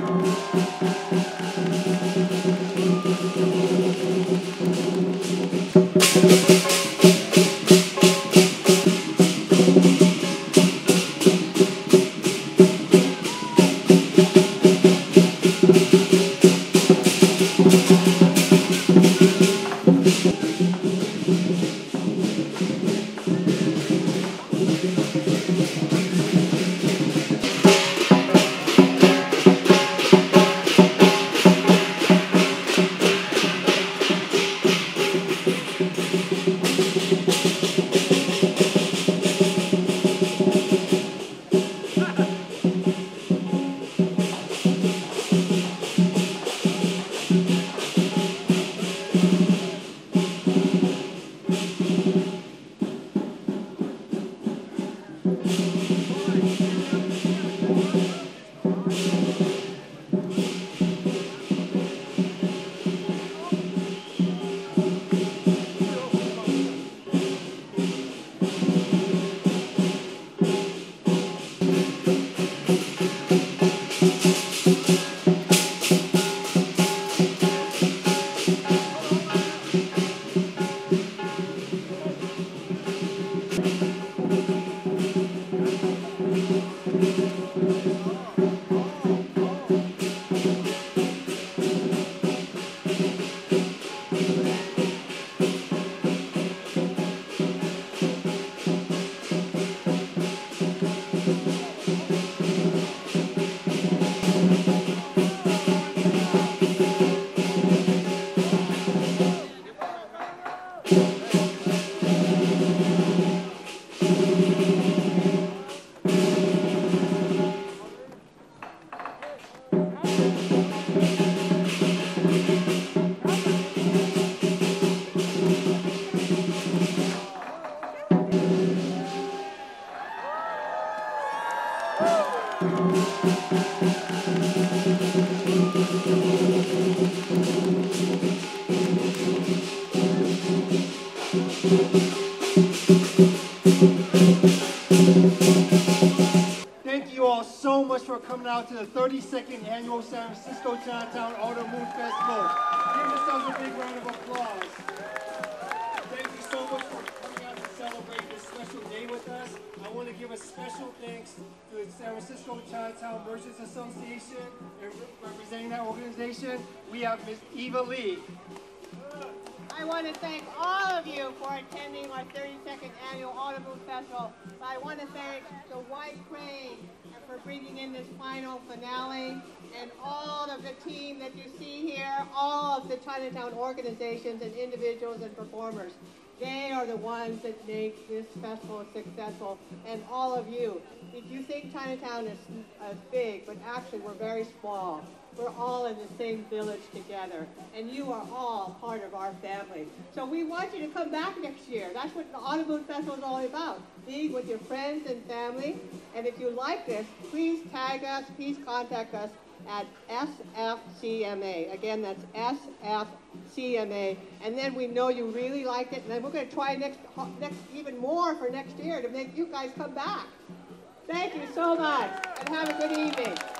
Thank coming out to the 32nd Annual San Francisco Chinatown Autumn Moon Festival. Give yourselves a big round of applause. Thank you so much for coming out to celebrate this special day with us. I want to give a special thanks to the San Francisco Chinatown Merchants Association and representing that organization, we have Ms. Eva Lee. I want to thank all of you for attending our 32nd annual Moon Festival. I want to thank the White Crane for bringing in this final finale and all of the team that you see here, all of the Chinatown organizations and individuals and performers. They are the ones that make this festival successful, and all of you. If you think Chinatown is uh, big, but actually we're very small. We're all in the same village together, and you are all part of our family. So we want you to come back next year. That's what the Autumn Moon Festival is all about. Being with your friends and family. And if you like this, please tag us, please contact us at SFCMA. Again, that's SFCMA. And then we know you really like it, and then we're going to try next, next even more for next year to make you guys come back. Thank you so much, and have a good evening.